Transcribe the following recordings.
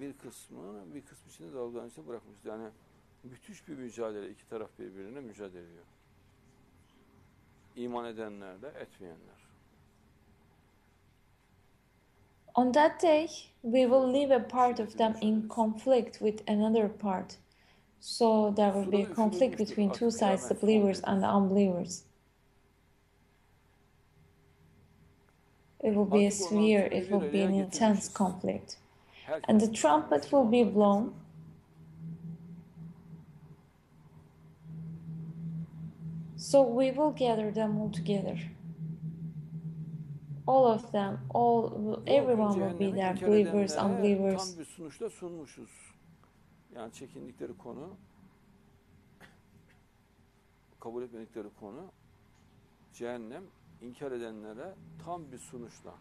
bir kısmı bir kısmı içinde dalgalanışta bırakmışız. Yani müthiş bir mücadele. iki taraf birbirine mücadele ediyor. İman edenlerle etmeyenler. On that day, we will leave a part of them in conflict with another part. So there will be a conflict between two sides, the believers and the unbelievers. It will be a severe, it will be an intense conflict. And the trumpet will be blown. So we will gather them all together. All of them, all, everyone will be there, believers, unbelievers. Tam bir sunuşta sunmuşuz. Yani çekindikleri konu, kabul etmedikleri konu, cehennem inkar edenlere tam bir sunuşla,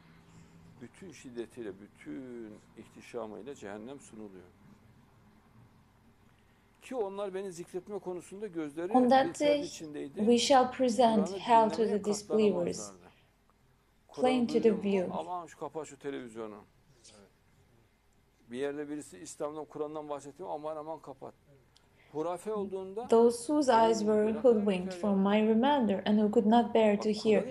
bütün şiddetiyle, bütün ihtişamıyla cehennem sunuluyor. Ki onlar beni zikretme konusunda gözleri On that day, içindeydi. We shall present hell to the disbelievers, plain to the view. Aman şu kapa şu televizyonu. Bir yerde birisi İslam'dan, Kur'an'dan bahsediyor. Aman aman kapat. Mm. Olduğunda Those whose eyes were hoodwinked from my reminder and who could not bear to hear,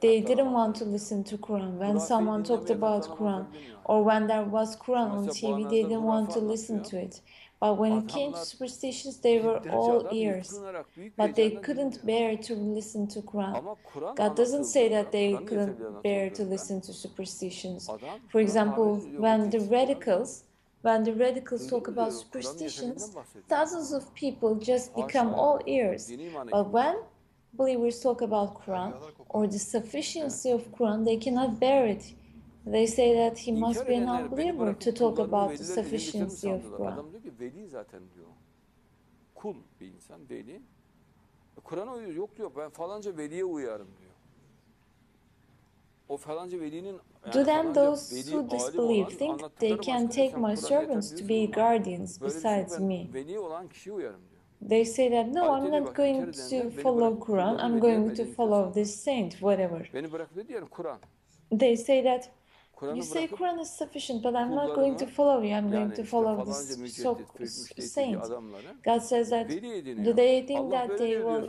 they didn't want to listen to Quran. When someone talked about Quran or when there was Quran on TV, they didn't want to listen to it. But when it came to superstitions, they were all ears. yıpranarak büyük bir But they couldn't bear to listen to Quran. God doesn't say that they couldn't bear to listen to superstitions. For example, when the radicals, when the radicals talk about superstitions, thousands of people just become all ears. But when believers talk about Quran or the sufficiency of Quran, they cannot bear it. They say that he must be an unbeliever to talk about the sufficiency of. Quran. Adam diyor ki veli zaten diyor. Kul bir insan veli. Kur'an'a. Yok diyor ben falanca veliye uyarım diyor. Do then those who disbelieve think they can take my servants to be guardians besides me? They say that no, I'm not going to follow Quran, I'm going to follow this saint, whatever. They say that you say Quran is sufficient, but I'm not going to follow you. I'm going to follow this so saint. God says that do they think that they will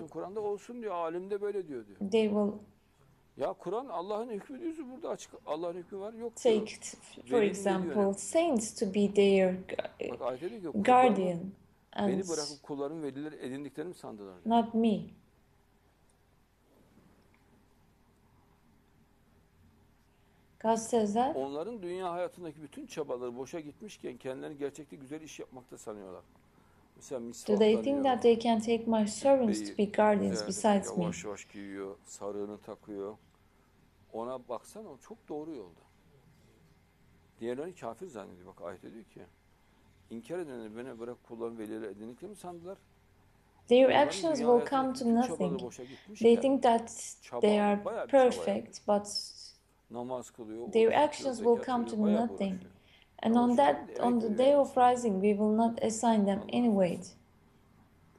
they will ya Kur'an Allah'ın hükmü diyorsun burada açık. Allah'ın hükmü var yok take, t- for Veli example, saints to be their Bak ayette diyor ki kullarımı guardian and beni bırakıp kulların veliler edindiklerini mi sandılar? not me. God says that Onların dünya hayatındaki bütün çabaları boşa gitmişken kendilerini gerçekte güzel iş yapmakta sanıyorlar. Do they think that they can take my servants to be guardians besides me? Yavaş yavaş giyiyor, sarığını takıyor. Ona baksana o çok doğru yolda. Diğerleri kafir zannediyor. Bak ayette diyor ki inkar edenler beni bırak kulların velileri edindiklerini sandılar. Their actions will come to nothing. They think that they are perfect, but. Their actions will come to nothing. And on that on the day of rising we will not assign them any weight.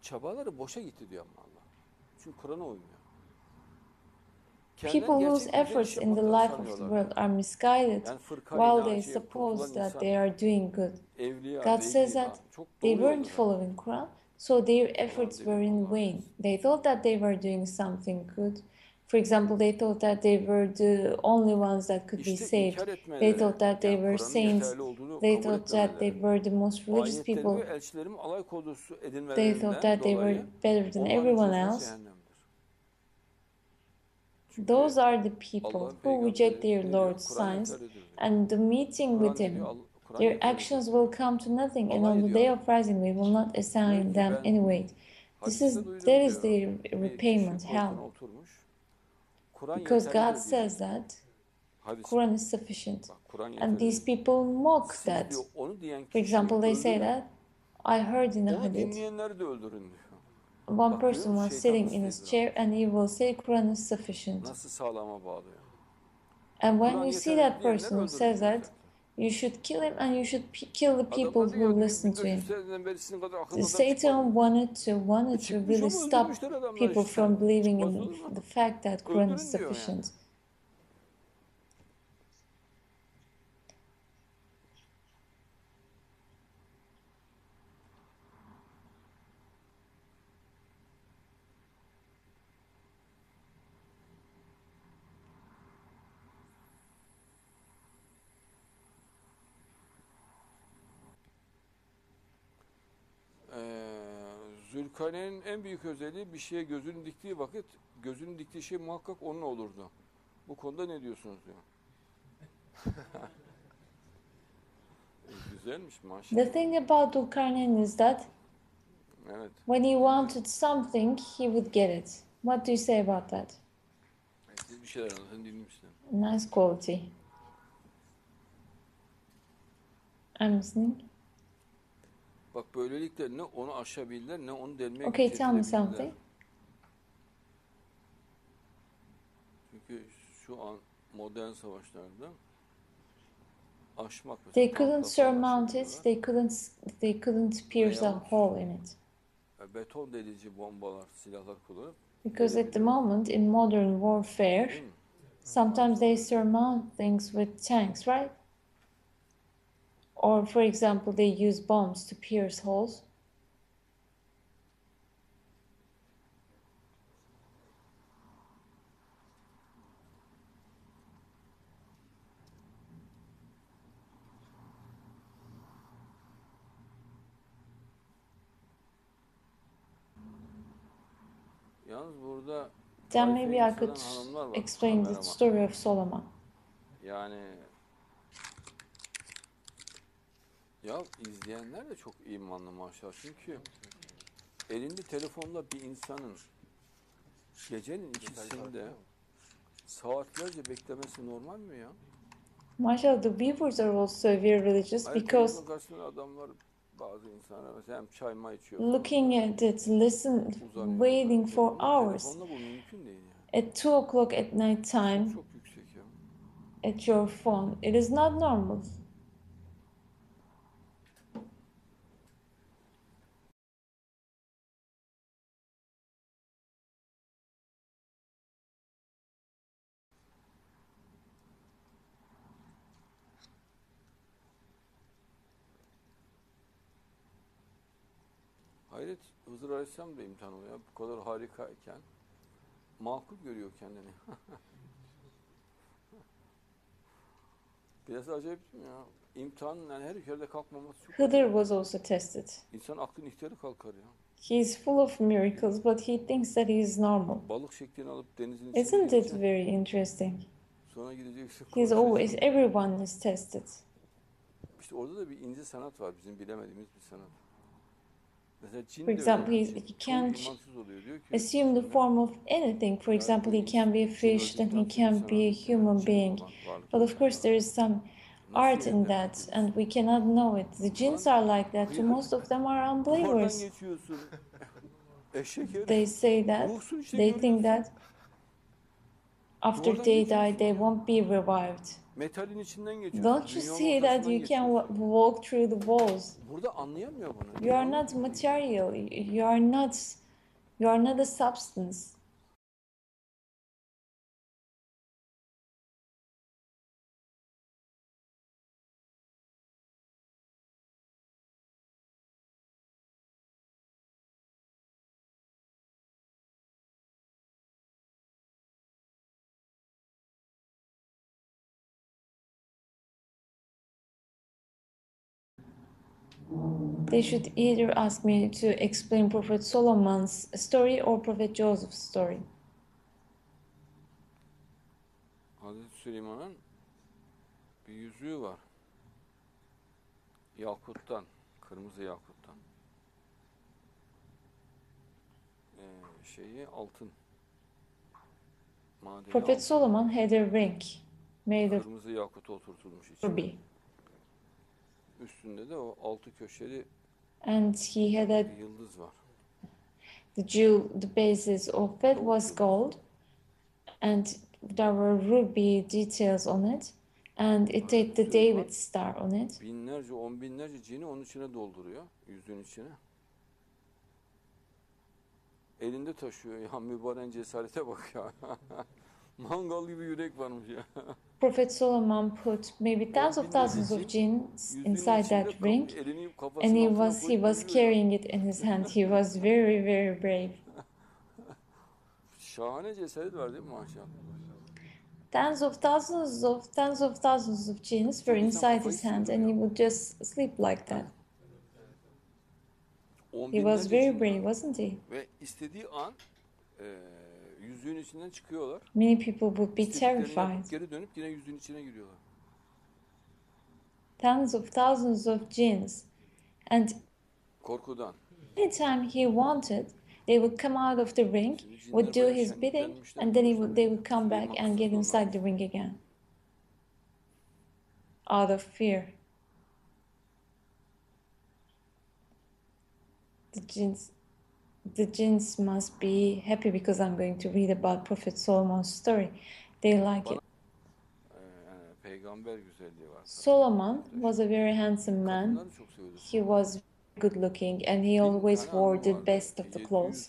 Çabaları boşa gitti diyor ama Allah. Çünkü Kur'an'a uymuyor. People whose gerçekten güzel iş efforts in the life of the world are misguided while they suppose that they are doing good. God says that They weren't following Quran, so their efforts were in vain. They thought that they were doing something good. For example, they thought that they were the only ones that could be saved. They thought that they were saints. They thought that they were the most religious people. ve elçilerimi alay konusu They thought that they were better than everyone else. Those are the people who reject their? Lord's signs and the meeting with Him. diyor? Al- Kur'an Their actions will come to nothing, and on the day of rising, we will not assign them any weight. This is that is their repayment, hell, because God says that Quran is sufficient, and these people mock that. diyor onu diyen For example, they say that I heard in a hadith, dinleyenleri de öldürün diyor. one person was sitting in his chair and he will say Quran is sufficient. Nasıl sağlama bağlıyor. And when you see that person who says that. You should kill him and you should p- kill the people who listen to him. 1400 seneden beri sizin kadar akıllı adam Satan wanted to wanted to really stop people from believing in the fact that Quran is sufficient. Zülkarneyn'in en büyük özelliği bir şeye gözünü diktiği vakit gözünün diktiği şey muhakkak onun olurdu. Bu konuda ne diyorsunuz diyor. E, Güzelmiş maşallah. The thing about Dulkarnain is that Evet. when he wanted something, he would get it. What do you say about that? Siz bir şeyler anlatın dinleyeyim size. Nice quality. I'm listening. Bak böylelikle ne onu aşabildiler ne onu delmeye Okay, tell me something. Çünkü şu an modern savaşlarda aşmak They couldn't surmount it. They couldn't. They couldn't pierce a hole in it E, Beton delici bombalar, silahlar kullanıp because at the moment in modern warfare, değil mi? sometimes they surmount things with tanks, right? Or, for example, they use bombs to pierce holes. Then maybe I could explain the story of Solomon. Yani ya izleyenler de çok imanlı maşallah. Çünkü elinde telefonla bir insanın gecenin ikisinde saatlerce beklemesi normal mi ya? Mashallah, the viewers are also very religious Hayır, because karşısında adamlar bazı insanlar mesela hem çay may içiyor. looking at it, listen, uzanıyor. waiting for hours Telefonla bu mümkün değil yani. at two o'clock at night time Çok yüksek ya. at your phone, it is not normal. Hayret Hızır Aleyhisselam da imtihan oluyor. Bu kadar harikayken makul görüyor kendini. Biraz acayip değil mi ya? İmtihanın yani her yerde kalkmaması çok acayip. was also tested. İnsan aklın ihtiyarı kalkar ya. He is full of miracles, but he thinks that he is normal. Balık şeklini alıp denizin içine Isn't it gireceksin. very interesting? Sonra gideceksin. He's konuşacaksın. always, everyone is tested. İşte orada da bir ince sanat var bizim bilemediğimiz bir sanat. For example, he- he can't imansız oluyor. Diyor ki, Assume the form of anything. For example, he can be a fish, then he can be a human being. But of course, there is some art in that, and we cannot know it. The jinns are like that. too. Most of them are unbelievers. geçiyorsun. Eşek herif. They say that they think that after they die, they won't be revived. Metalin içinden geçiyorsun. Don't you dünyanın see that ortasından you can geçiyorsun. wa- walk through the walls? Burada anlayamıyor bunu. You are not material. You are not. You are not a substance. They should either ask me to explain Prophet Solomon's story or Prophet Joseph's story. Hazreti Süleyman'ın bir yüzüğü var. Yakuttan, kırmızı yakuttan. Ee, şeyi altın. Madeni Prophet altın. Solomon had a ring made of Kırmızı yakut oturtulmuş içine. ruby, Üstünde de o altı köşeli and he had a bir yıldız var. the jewel. The basis of it was gold, and there were ruby details on it, and it had the David star on it. Binlerce, on binlerce cini onun içine dolduruyor. Yüzüğün içine. Elinde taşıyor. Ya mübarek cesarete bak ya. Mangal gibi yürek varmış ya. Prophet Solomon put maybe tens of thousands of jinns inside that ring, and he was he was carrying it in his hand. He was very very brave. Şahane cesaret var değil? Tens of thousands of tens of thousands of jinns were inside his hand, and he would just sleep like that. He was very brave, wasn't he? Yüzüğün içinden çıkıyorlar. Many people would be terrified. geri dönüp yine yüzüğün içine giriyorlar. Tens of thousands of jinns. And Korkudan. anytime he wanted, they would come out of the ring, would do his bidding, and then he would, they would come back and get inside the ring again. Out of fear. The jinns, the jinns must be happy because I'm going to read about Prophet Solomon's story. They like it. Solomon was a very handsome man. He was good looking and he always wore the best of the clothes.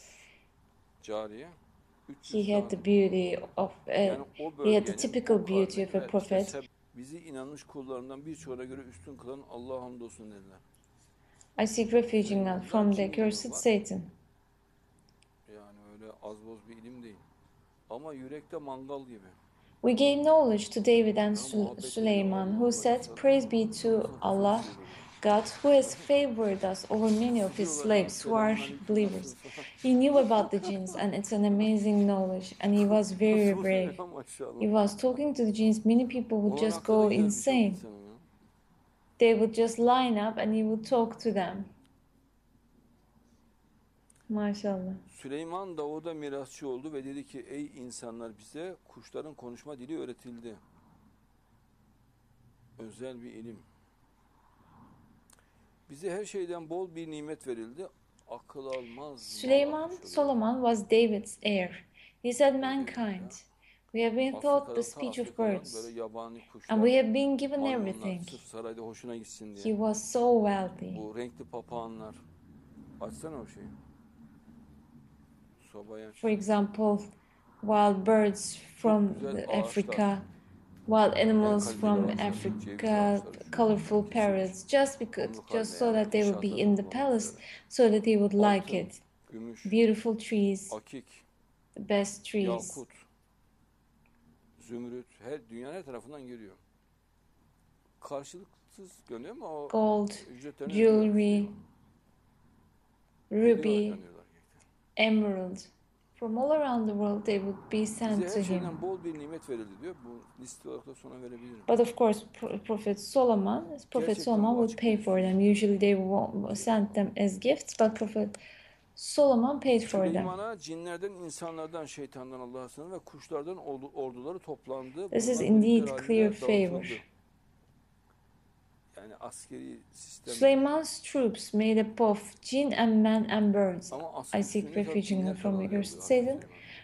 He had the beauty of uh, Yani o he had the typical beauty of a prophet. I seek refuge in God from the cursed Satan. Yani öyle az boz bir ilim değil. Ama yürekte mangal gibi. We gave knowledge to David and Su- Sulaiman, who said, Praise be to Allah. God, who has favored us over many of his slaves who are believers. He knew about the jinns, and it's an amazing knowledge, and he was very brave. He was talking to the jinns, many people would just go insane. They would just line up and he would talk to them. Maşallah. Süleyman Davud'a mirasçı oldu ve dedi ki ey insanlar bize kuşların konuşma dili öğretildi. Özel bir ilim. Bize her şeyden bol bir nimet verildi. Akıl almaz. Süleyman Solomon was David's heir. He said, Mankind, we have been taught the speech of birds, and we have been given everything. He was so wealthy. Bu renkli papağanlar. Açsana o şeyi. For example, wild birds from güzel the ağaçlar. Africa, wild animals from Africa, colorful parrots, just because, just so that they would be in the palace, so that he would like it. Beautiful trees, the best trees. zümrüt, her dünyanın her tarafından geliyor. Karşılıksız gönüyor ama o gold, jewelry, ruby. Emerald. From all around the world, they would be sent to her him. şeyden bol bir nimet verildi diyor. Bu liste olarak da sonra verebilirim. But of course, Pro- Prophet Solomon, Prophet Gerçekten Solomon bu would pay for them. Usually they won't send them as gifts, but Prophet Solomon paid for them. Süleyman'a cinlerden, insanlardan, şeytandan Allah'a sığınır ve kuşlardan ordu- orduları toplandı. This is Bunlar indeed birlikler halinde clear dağıtıldı. favor. Yani askeri sistem. Suleiman's troops made up of jinn and men and birds I seek refuge in cinler from the Hazreti Satan.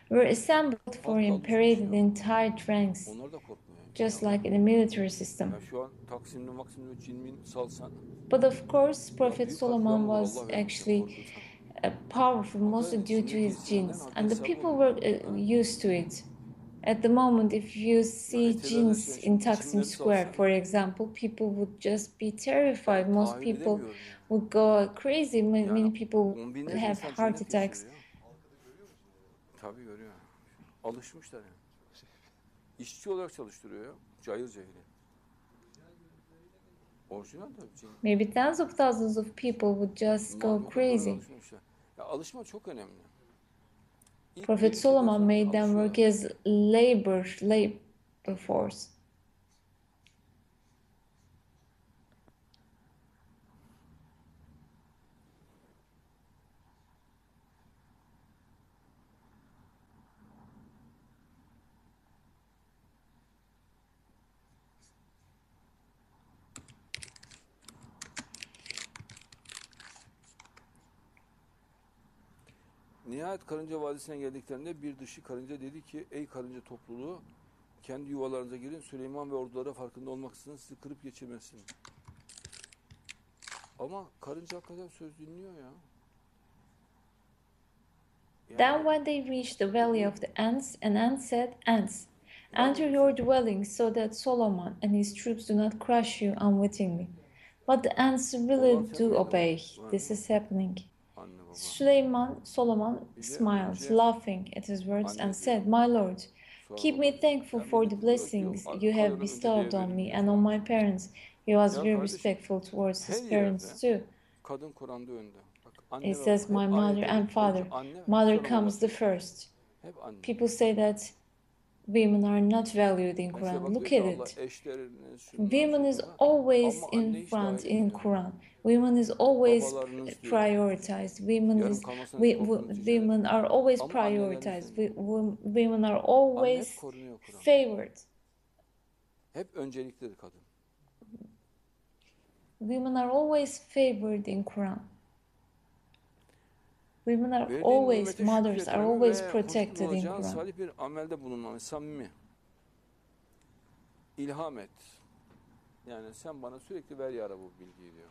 Were assembled for him, paraded in tight ranks, Onlar da korkmuyor. yani. just like in a military system. Ya şu an Taksim'de Maksim'de cinmin salsan. But of course, Prophet Solomon was actually powerful, mostly due to his jinns, and the people were uh, used to it. At the moment, if you see jinns in Taksim Square, for example, people would just be terrified. Ah, Most people would go crazy. Many, people have heart attacks. geçiriyor ya. Tabii görüyor. Alışmışlar yani. İşçi olarak çalıştırıyor ya. Cayır cayır. Orijinal tabii. Maybe tens of thousands of people would just go crazy. Ya alışma çok önemli. Prophet Solomon made them work as labor, labor force. Nihayet Karınca Vadisi'ne geldiklerinde bir dişi karınca dedi ki ey karınca topluluğu kendi yuvalarınıza girin Süleyman ve ordulara farkında olmaksızın sizi kırıp geçirmesin. Ama karınca hakikaten söz dinliyor ya. Then when they reached the valley of the ants, an ant said, Ants, enter your dwelling so that Solomon and his troops do not crush you unwittingly. But the ants really do obey. This is happening. Suleiman, Solomon smiled, laughing at his words, and said, My lord, keep me thankful for the de diyor ki, blessings you have bestowed on me and on my parents. He was very respectful towards his parents too. Kadın Kur'an'da önde. Bak Anne It says my mother and father. Mother comes the first. People say that women are not valued in Quran. Look at it. Women is always in front in. Quran. Women is always prioritized. Women is we, korkunuz wo- içeri. women are always prioritized. We, women are always favored. Hep önceliklidir kadın. Women are always favored in Quran. Women are Verdiğin always nimete mothers are always ve protected hoşnut in olacağın Quran. salih bir amelde bulunmanı samimi. İlham et. Yani sen bana sürekli ver ya Rabbi bu bilgiyi diyor.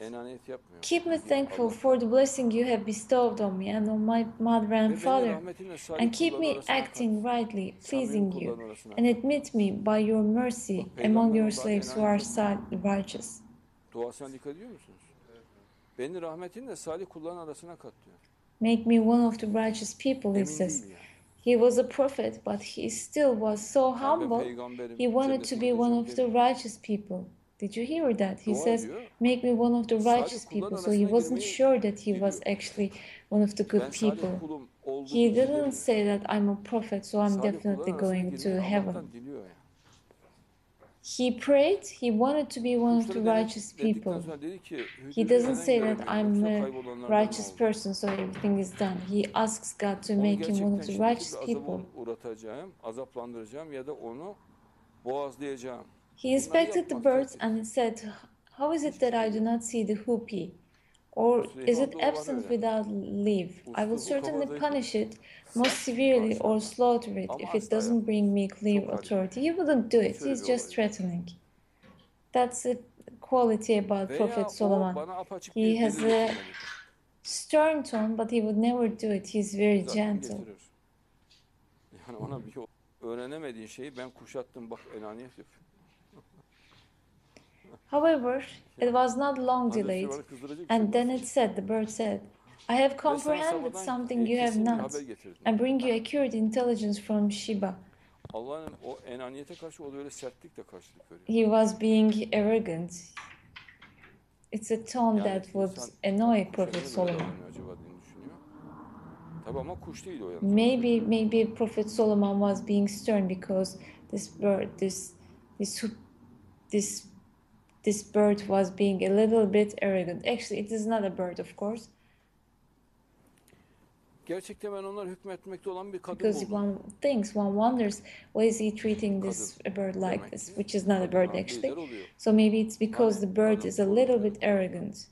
Enaniyet yapmıyor. Keep me thankful for the blessing you have bestowed on me and on my mother Ve and beni father, rahmetinle salih and keep kulların me arasına kat. acting rightly, pleasing you, and admit me by your mercy among your slaves who are sal- righteous. Duasına dikkat ediyor musunuz? Beni rahmetinle salih kulların arasına kat diyor. Make me one of the righteous people, he says. He was a prophet, but he still was so humble. He wanted to be one of the righteous people. Did you hear that? He says. Make me one of the righteous people. So he wasn't sure that he was actually one of the good people. He didn't say that I'm a prophet, so I'm definitely going to heaven. Allah'tan diliyor yani. He prayed, he wanted to be one of the righteous people. sonra dedi ki, He doesn't say that? I'm a righteous person, so everything is done. He asks God to make him one of the righteous people. azaba uğratacağım, azaplandıracağım ya da onu boğazlayacağım. He inspected the birds and he said, How is it that I do not see the hoopoe? Or is it absent without leave? I will certainly punish it most severely or slaughter it if it doesn't bring me clear authority. He wouldn't do it. He's just threatening. That's a quality about Prophet Solomon. He has a. Stern tone, but he would never do it. He's very gentle. öğrenemediğin şeyi ben kuşattım bak enaniyet yapıyor. However, it was not long delayed. Süleyman'ı kızdıracak bir şey And then it said, the bird said, I have comprehended something you have not, and bring you accurate intelligence from Sheba. Allah'ın o enaniyete karşı o da öyle sertlikle karşılık veriyor. He was being arrogant. It's a tone Yani that would annoy Prophet Solomon. davranıyor acaba diye düşünüyor. Tabi ama kuş değil o yalnız. Maybe, maybe Prophet Solomon was being stern because this bird, this, this, this, this bird was being a little bit arrogant. Actually, it is not a bird, of course, Gerçekten ben onlar hükmetmekte olan bir kadın because buldum. one thinks, one wonders, why is he treating this Kadın bird like this, which is not a bird actually. So maybe it's because the bird is a little bit arrogant.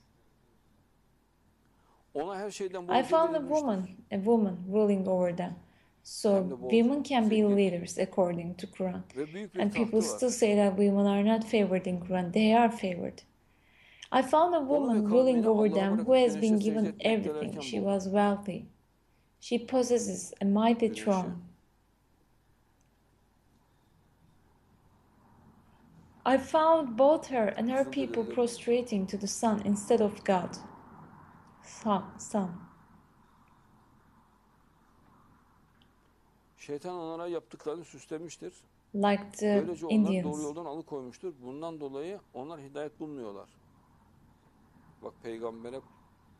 Ona her şeyden I found a woman, a woman ruling over them. So Hem de bolca, women can be leaders according to Quran. Ve büyük bir And people still say that women are not favored in Quran. They are favored. I found a woman ruling over them who has been given everything. She was wealthy. She possesses a mighty throne. I found both her and her people prostrating to the sun instead of God. Sun, sun. Şeytan onlara yaptıklarını süslemiştir. Like the Böylece onları doğru Indians. yoldan alıkoymuştur. Bundan dolayı onlar hidayet bulmuyorlar. Bak peygambere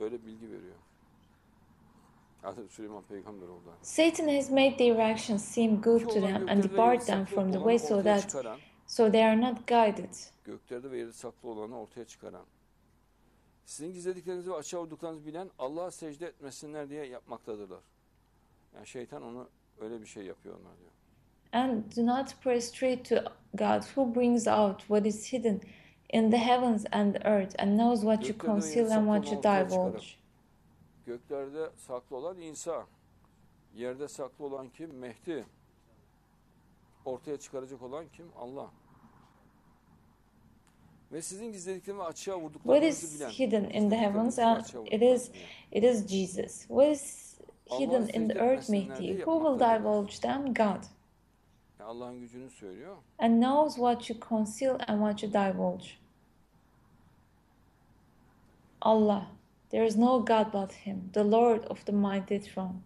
böyle bilgi veriyor. Hazreti Süleyman peygamber oldu. Satan has made their actions seem good to them and yerde them from the way so that so they are not guided. göklerde ve yerde saklı olanı ortaya çıkaran, sizin gizlediklerinizi ve açığa vurduklarınızı bilen Allah'a secde etmesinler diye yapmaktadırlar. Yani şeytan onu öyle bir şey yapıyor onlar diyor. And do not prostrate to God, who brings out what is hidden in the heavens and the earth, and knows what you Göklerde ve conceal and what you divulge. Göklerde saklı olan İsa, yerde saklı olan kim? Mehdi. Ortaya çıkaracak olan kim? Allah. Ve sizin gizlediklerinizi ve açığa What vurduklarınızı is bilen. hidden in the heavens ve and açığa it is it is Jesus. What is hidden in the earth, Mehdi? Who will divulge them? God. Yani Allah'ın gücünü söylüyor. And knows what you conceal and what you divulge. Allah. There is no God but Him, the Lord of the mighty throne.